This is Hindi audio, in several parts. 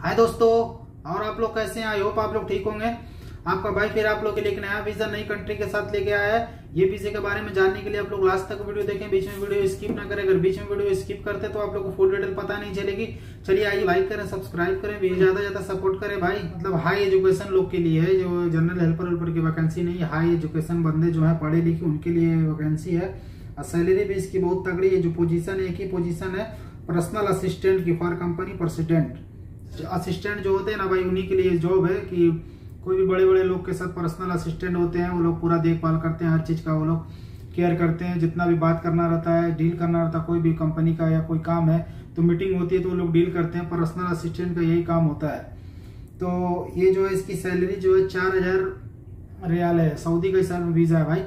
हाय दोस्तों, और आप लोग कैसे हैं? आई होप आप लोग ठीक होंगे। आपका भाई फिर आप लोग के लिए एक नया वीज़ा नई कंट्री के साथ लेके आया है। ये वीजे के बारे में जानने के लिए आप लोग लास्ट तक वीडियो देखें। बीच में वीडियो स्किप ना करें। अगर बीच में वीडियो स्किप करते तो आप लोग को फुल डिटेल पता नहीं चलेगी। चलिए आइए लाइक करें सब्सक्राइब करें। ज़्यादा ज़्यादा सपोर्ट करें। भाई मतलब हाई एजुकेशन लोग के लिए है, जो जनरल हेल्पर वेल्पर की वैकेंसी नहीं हाई एजुकेशन बंदे जो है, पढ़े लिखे, उनके लिए वैकेंसी है। और सैलरी भी इसकी बहुत तगड़ी है। जो पोजीशन है, एक ही पोजीशन है। पर्सनल असिस्टेंट की फॉर कंपनी प्रेसिडेंट असिस्टेंट जो होते हैं ना भाई, उन्हीं के लिए जॉब है कि कोई भी बड़े बड़े लोग के साथ पर्सनल असिस्टेंट होते हैं, वो लोग पूरा देखभाल करते हैं, हर चीज़ का वो लोग केयर करते हैं। जितना भी बात करना रहता है डील करना रहता है, कोई भी कंपनी का या कोई काम है तो मीटिंग होती है तो वो लोग डील करते हैं। पर्सनल असिस्टेंट का यही काम होता है। तो ये जो है, इसकी सैलरी जो है चार हज़ार रियाल है। सऊदी का वीज़ा है भाई।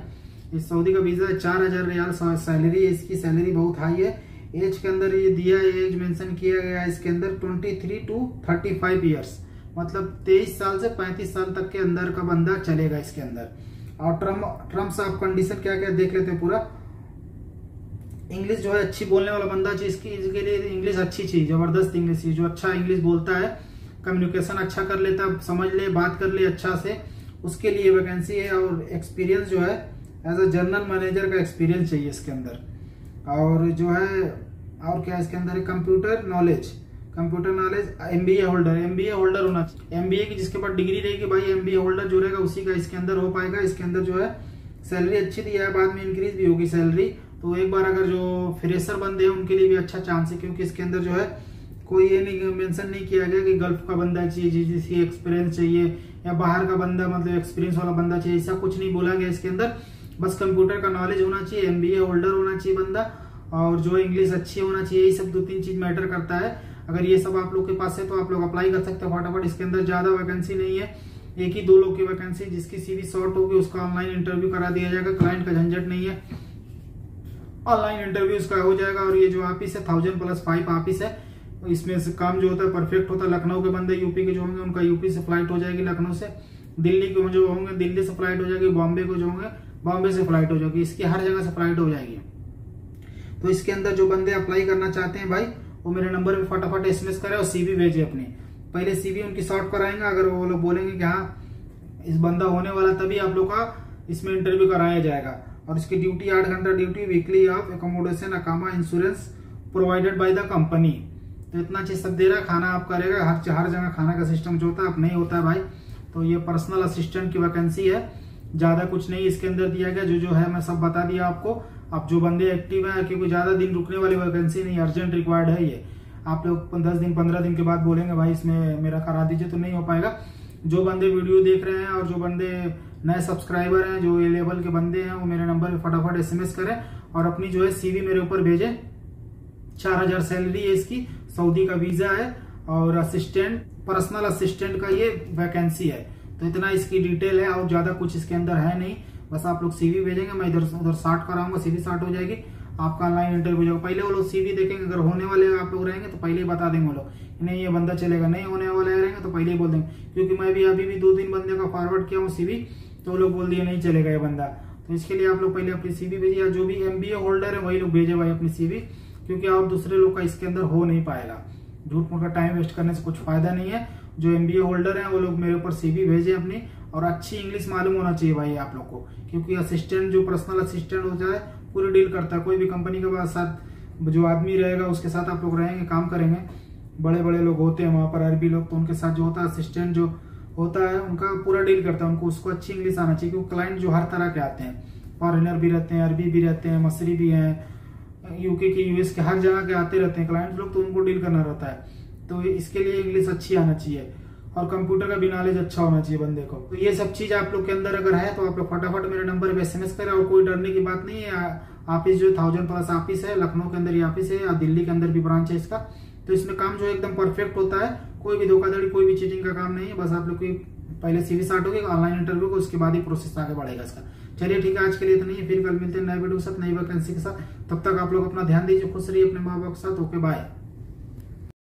इस सऊदी का वीज़ा है, चार हज़ार रियाल सैलरी इसकी सैलरी बहुत हाई है। एज के अंदर ये दिया है एज मेंशन किया गया है इसके अंदर twenty three to thirty five years मतलब तेईस साल से पैंतीस साल तक के अंदर का बंदा चलेगा इसके अंदर। और टर्म टर्म्स ऑफ़ कंडीशन क्या क्या देख लेते हैं पूरा। इंग्लिश जो है अच्छी बोलने वाला बंदा चाहिए इसकी इसके लिए इंग्लिश अच्छी चाहिए ज़बरदस्त इंग्लिश जो अच्छा इंग्लिश बोलता है कम्युनिकेशन अच्छा कर लेता, समझ ले, बात कर ले अच्छा से, उसके लिए वैकेंसी है और एक्सपीरियंस जो है एज अ जनरल मैनेजर का एक्सपीरियंस चाहिए इसके अंदर। और जो है, और क्या इसके अंदर? है computer knowledge computer knowledge MBA holder MBA holder होना चाहिए। एमबीए की जिसके पास डिग्री रहेगी, भाई एमबीए होल्डर जो रहेगा, उसी का इसके अंदर हो पाएगा। इसके अंदर जो है सैलरी अच्छी दी है बाद में इंक्रीज भी होगी सैलरी तो एक बार अगर जो फ्रेशर बंदे हैं, उनके लिए भी अच्छा चांस है, क्योंकि इसके अंदर जो है, कोई ये नहीं मेंशन नहीं किया गया कि गल्फ का बंदा चाहिए जिसकी एक्सपीरियंस चाहिए, या बाहर का बंदा मतलब एक्सपीरियंस वाला बंदा चाहिए, ऐसा कुछ नहीं बोला गया इसके अंदर। बस कंप्यूटर का नॉलेज होना चाहिए एमबीए होल्डर होना चाहिए बंदा, और जो इंग्लिश अच्छी होना चाहिए, यही सब दो तीन चीज़ मैटर करता है। अगर ये सब आप लोग के पास है तो आप लोग अप्लाई कर सकते हैं फटाफट। इसके अंदर ज़्यादा वैकेंसी नहीं है। एक ही दो लोग की वैकेंसी जिसकी सीवी शॉर्ट होगी, उसका ऑनलाइन इंटरव्यू करा दिया जाएगा। क्लाइंट का झंझट नहीं है। ऑनलाइन इंटरव्यू उसका हो जाएगा, और ये जो ऑफ़िस है थाउज़ेंड प्लस फाइव ऑफ़िस है। इसमें से काम जो होता है परफेक्ट होता है। लखनऊ के बंदे यूपी के जो होंगे, उनका यूपी से फ़्लाइट हो जाएगी लखनऊ से। दिल्ली के जो होंगे, दिल्ली से फ़्लाइट हो जाएगी, बॉम्बे को जो होंगे। बॉम्बे से फ़्लाइट हो जाएगी, इसकी हर जगह से फ़्लाइट हो जाएगी। तो इसके अंदर जो बंदे अप्लाई करना चाहते हैं भाई, वो मेरे नंबर पे फटाफट एसएमएस करे और सीवी भेजे अपनी। पहले सीवी उनकी शॉर्ट कराएँगे, अगर वो लोग बोलेंगे कि हाँ इस बंदा होने वाला तभी आप लोग का इसमें इंटरव्यू कराया जाएगा। और इसकी ड्यूटी आठ घंटा duty weekly off accommodation अकामा insurance provided by the company तो इतना चीज़ सब दे रहा है, खाना आप करेगा हर हर जगह खाना का सिस्टम जो होता है, अब नहीं होता है भाई। तो ये पर्सनल असिस्टेंट की वैकेंसी है। ज़्यादा कुछ नहीं इसके अंदर दिया गया, जो जो है मैं सब बता दिया आपको। अब जो बंदे एक्टिव है, क्योंकि ज़्यादा दिन रुकने वाली वैकेंसी नहीं अर्जेंट रिक्वायर्ड है ये। आप लोग दस दिन, पंद्रह दिन के बाद बोलेंगे, भाई, इसमें मेरा करा दीजिए तो नहीं हो पाएगा। जो बंदे वीडियो देख रहे हैं और जो बंदे नए सब्सक्राइबर हैं, जो ए लेवल के बंदे हैं, वो मेरे नंबर पे फटाफट एसएमएस करें और अपनी जो है सीवी मेरे ऊपर भेजे। चार हज़ार सैलरी है इसकी सऊदी का वीज़ा है और असिस्टेंट पर्सनल असिस्टेंट का ये वैकेंसी है। तो इतना इसकी डिटेल है, और ज़्यादा कुछ इसके अंदर है नहीं। बस आप लोग सीवी भेजेंगे, मैं इधर उधर शार्ट कराऊँगा सीवी शार्ट हो जाएगी। आपका ऑनलाइन इंटरव्यू जाएगा। पहले वो लोग सीवी देखेंगे, अगर होने वाले आप लोग रहेंगे तो पहले ही बता देंगे वो लोग। नहीं, ये बंदा चलेगा, नहीं होने वाले रहेंगे तो पहले ही बोल देंगे। क्योंकि मैं भी अभी भी दो तीन बंदे का फॉरवर्ड किया हूँ सीवी तो वो लोग बोल दिए, नहीं चलेगा ये बंदा। तो इसके लिए आप लोग पहले अपनी सीवी भेजिए, या जो भी एमबीए होल्डर है, वही लोग भेजे भाई अपनी सीवी क्योंकि और दूसरे लोग का इसके अंदर हो नहीं पाएगा। झूठ मूठ का टाइम वेस्ट करने से कुछ फ़ायदा नहीं है। जो एमबीए होल्डर है, वो लोग मेरे ऊपर सीवी भेजे अपनी और अच्छी इंग्लिश मालूम होना चाहिए भाई आप लोग को, क्योंकि असिस्टेंट जो पर्सनल असिस्टेंट होता है, पूरी डील करता है। कोई भी कंपनी के पास साथ जो आदमी रहेगा, उसके साथ आप लोग रहेंगे, काम करेंगे। बड़े बड़े लोग होते हैं, वहाँ पर अरबी लोग तो उनके साथ जो होता है असिस्टेंट जो होता है, उनका पूरा डील करता है। उनको उसको अच्छी इंग्लिश आना चाहिए, क्योंकि क्लाइंट जो हर तरह के आते हैं। फॉरनर भी रहते हैं अरबी भी रहते हैं मसरी भी हैं यूके के यूएस के, हर जगह के आते रहते हैं क्लाइंट लोग तो उनको डील करना रहता है। तो इसके लिए इंग्लिश अच्छी आना चाहिए। और कंप्यूटर का भी नॉलेज अच्छा होना चाहिए बंदे को। तो ये सब चीज़ आप लोग के अंदर अगर है तो आप लोग फटाफट मेरे नंबर पे एसएमएस करें और कोई डरने की बात नहीं है। ऑफ़िस जो थाउज़ेंड प्लस ऑफ़िस है, लखनऊ के अंदर ये ऑफ़िस है और दिल्ली के अंदर भी ब्रांच है इसका। तो इसमें काम जो एकदम परफेक्ट होता है। कोई भी धोखाधड़ी, कोई भी चीटिंग का काम नहीं है। बस आप लोग की पहले सीवी स्टार्ट होगी ऑनलाइन इंटरव्यू को उसके बाद ही प्रोसेस आगे बढ़ेगा इसका। चलिए ठीक है, आज के लिए तो नहीं फिर कल मिलते हैं नए वीडियो के साथ, नई वैकेंसी के साथ। तब तक आप लोग अपना ध्यान दीजिए, खुश रहिए अपने माँ बाप के साथ। Okay bye